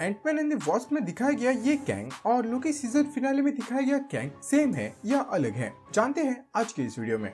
Ant-Man and the में दिखाया गया ये कैंग और लोकी सीज़न फिनाले में दिखाया गया कैंग सेम है या अलग है? जानते हैं आज के इस वीडियो में।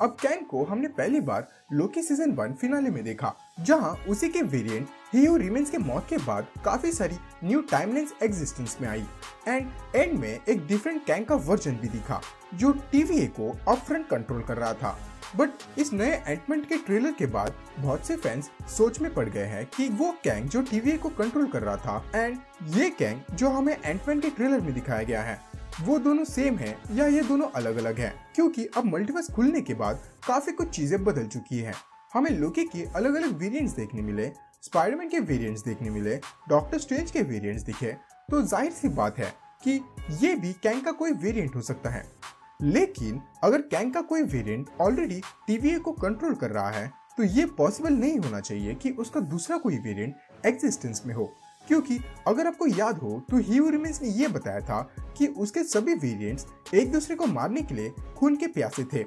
अब कैंग को हमने पहली बार लोकी सीज़न वन फिनाले में देखा, जहाँ उसी के वेरिएंट हीरो रिमेंस के मौत के बाद काफ़ी सारी न्यू टाइमलाइंस एग्जिस्टेंस में आई। एंड एंड में एक डिफरेंट कैंग का वर्जन भी दिखा, जो टीवीए को अपफ्रंट कंट्रोल कर रहा था। बट इस नए एंटमेंट के ट्रेलर के बाद बहुत से फैंस सोच में पड़ गए हैं कि वो कैंग जो टीवीए को कंट्रोल कर रहा था एंड ये कैंग जो हमें एंटमेंट के ट्रेलर में दिखाया गया है, वो दोनों सेम है या ये दोनों अलग अलग हैं? क्योंकि अब मल्टीवर्स खुलने के बाद काफ़ी कुछ चीज़ें बदल चुकी हैं। हमें लोकी के अलग अलग वेरिएंट्स देखने मिले स्पाइडरमैन के वेरिएंट्स देखने मिले डॉक्टर स्ट्रेंज के वेरिएंट्स दिखे। तो ज़ाहिर सी बात है कि ये भी कैंग का कोई वेरिएंट हो सकता है। लेकिन अगर कैंग का कोई वेरिएंट ऑलरेडी टीवीए को कंट्रोल कर रहा है तो ये पॉसिबल नहीं होना चाहिए कि उसका दूसरा कोई वेरिएंट एग्जिस्टेंस में हो। क्योंकि अगर आपको याद हो तो रिमेंस ने ये बताया था कि उसके सभी वेरिएंट्स एक दूसरे को मारने के लिए खून के प्यासे थे।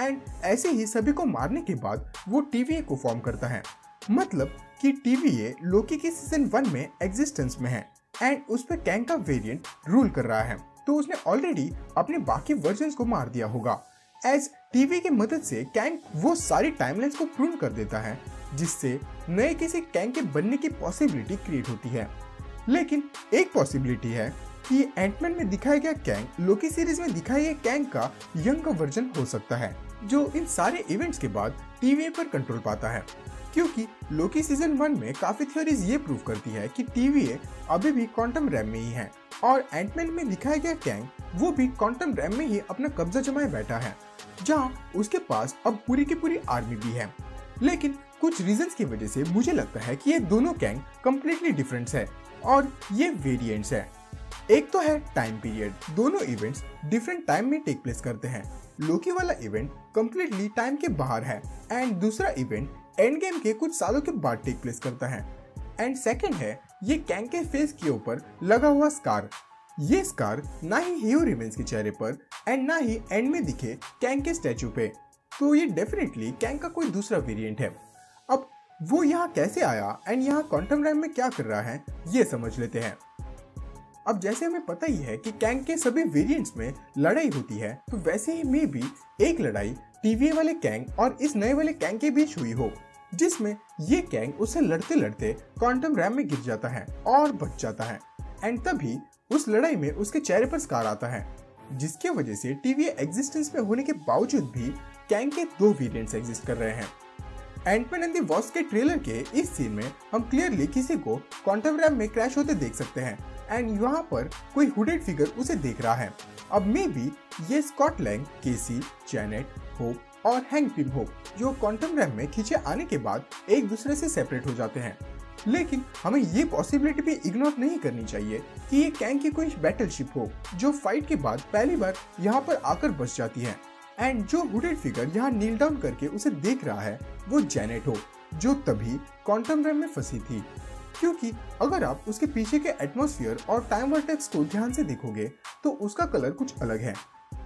एंड ऐसे ही सभी को मारने के बाद वो टीवीए को फॉर्म करता है। मतलब कि टीवीए लोकी के सीज़न वन में एग्जिस्टेंस में है। एंड उस पर कैंग का वेरिएंट रूल कर रहा है। तो उसने ऑलरेडी अपने बाकी वर्जन को मार दिया होगा। एज टीवी की मदद से कैंग वो सारी टाइमलाइंस को प्रून कर देता है, जिससे नए किसी कैंग के बनने की पॉसिबिलिटी क्रिएट होती है। लेकिन एक पॉसिबिलिटी है कि एंटमैन में दिखाया गया कैंग लोकी सीरीज़ में दिखाया गया कैंग का यंग वर्जन हो सकता है, जो इन सारे इवेंट्स के बाद टीवी पर कंट्रोल पाता है। क्योंकि लोकी सीज़न वन में काफ़ी थ्योरीज ये प्रूव करती है कि टीवी अभी भी क्वांटम रैम में ही है। और एंटमैन में दिखाया गया कैंग वो भी क्वांटम रैम में ही अपना कब्जा जमाए बैठा है, जहाँ उसके पास अब पूरी की पूरी आर्मी भी है। लेकिन कुछ रीजंस की वजह से मुझे लगता है कि ये दोनों कैंग कम्प्लीटली डिफरेंट है और ये वेरिएंट्स है। एक तो है टाइम पीरियड दोनों इवेंट्स डिफरेंट टाइम में टेक प्लेस करते हैं। लोकी वाला इवेंट कम्प्लीटली टाइम के बाहर है एंड दूसरा इवेंट एंड गेम के कुछ सालों के बाद टेक प्लेस करता है। एंड सेकेंड है ये कैंग के फेस के ऊपर लगा हुआ स्कार ये स्कार ना ही हीरो रिमेंस के चेहरे पर एंड ना ही एंड में दिखे कैंग के स्टैचू पे। तो ये डेफिनेटली कैंग का कोई दूसरा वेरिएंट है। अब वो यहाँ कैसे आया एंड यहाँ क्वांटम रैम में क्या कर रहा है, ये समझ लेते हैं। अब जैसे हमें पता ही है कि कैंग के सभी वेरिएंट्स में लड़ाई होती है तो वैसे ही मे भी एक लड़ाई टीवीए वाले कैंग और इस नए वाले कैंग के बीच हुई हो। जिसमें ये कैंग उससे लड़ते लड़ते क्वांटम रैम में गिर जाता है और बच जाता है। एंड तभी उस लड़ाई में उसके चेहरे पर स्कार आता है, जिसके वजह से टीवी एग्जिस्टेंस में होने के बावजूद भी कैंग के दो वेरिएंट्स एग्जिस्ट कर रहे हैं। एंटमैन एंड वॉस के ट्रेलर के इस सीन में हम क्लियरली किसी को क्वांटम रैम में क्रैश होते देख सकते हैं। एंड यहाँ पर कोई हुडेड फिगर उसे देख रहा है। अब मे बी ये Scott Lang Cassie Janet Hope और हैंग पिम होप जो क्वांटम रैम में खींचे आने के बाद एक दूसरे से सेपरेट हो जाते हैं। लेकिन हमें ये पॉसिबिलिटी भी इग्नोर नहीं करनी चाहिए कि ये कैंग की कोई बैटल शिप हो, जो फाइट के बाद पहली बार यहाँ पर आकर बस जाती है। एंड जो हुडेड फिगर यहाँ नील डाउन करके उसे देख रहा है, वो जेनेट हो, जो तभी क्वांटम रैम में फंसी थी। क्योंकि अगर आप उसके पीछे के एटमोसफियर और टाइम वर्टेक्स को ध्यान से देखोगे तो उसका कलर कुछ अलग है।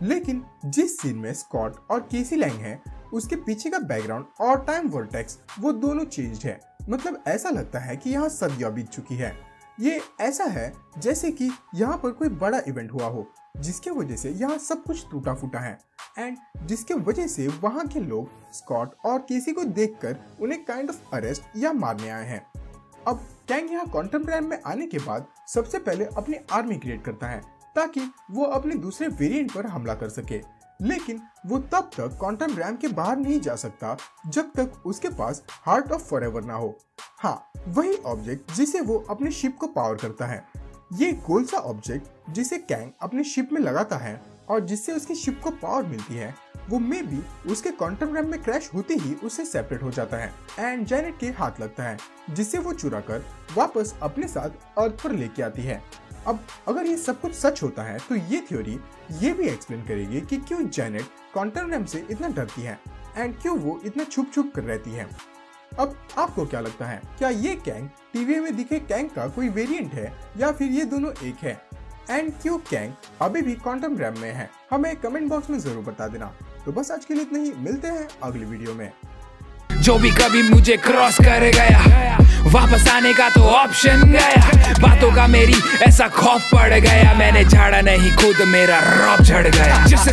लेकिन जिस सीन में स्कॉट और केसी लैंग है, उसके पीछे का बैकग्राउंड और टाइम वर्टेक्स वो दोनों चेंज है। मतलब ऐसा लगता है कि यहाँ सदिया बीत चुकी है। ये ऐसा है जैसे कि यहाँ पर कोई बड़ा इवेंट हुआ हो, जिसके वजह से यहाँ सब कुछ टूटा फूटा है। एंड जिसके वजह से वहाँ के लोग स्कॉट और केसी को देखकर उन्हें काइंड ऑफ़ अरेस्ट या मारने आए हैं। अब कैंग यहाँ क्वांटम रैम में आने के बाद सबसे पहले अपनी आर्मी क्रिएट करता है। ताकि वो अपने दूसरे वेरिएंट पर हमला कर सके। लेकिन वो तब तक क्वांटम रैम के बाहर नहीं जा सकता, जब तक उसके पास हार्ट ऑफ़ फॉरएवर ना हो। हाँ वही ऑब्जेक्ट जिसे वो अपने शिप को पावर करता है। ये गोल सा ऑब्जेक्ट जिसे कैंग अपने शिप में लगाता है और जिससे उसकी शिप को पावर मिलती है? वो मे भी उसके क्वांटम रैम में क्रैश होते ही उससे सेपरेट हो जाता है एंड जेनेट के हाथ लगता है, जिससे वो चुरा कर वापस अपने साथ अर्थ पर लेके आती है। अब अगर ये सब कुछ सच होता है तो ये थ्योरी ये भी एक्सप्लेन करेगी कि क्यों जैनेट क्वांटम से इतना डरती है एंड क्यों वो इतना छुप छुप कर रहती है। अब आपको क्या लगता है, क्या ये कैंग टीवी में दिखे कैंग का कोई वेरिएंट है या फिर ये दोनों एक है? एंड क्यों कैंग अभी भी क्वांटम रैम में है? हमें कमेंट बॉक्स में ज़रूर बता देना। तो बस आज के लिए इतना ही, मिलते हैं अगली वीडियो में। जो भी कभी मुझे क्रॉस कर गया। वापस आने का तो ऑप्शन गया। बातों का मेरी ऐसा खौफ पड़ गया। मैंने झाड़ा नहीं, खुद मेरा रॉप झड़ गया। जिससे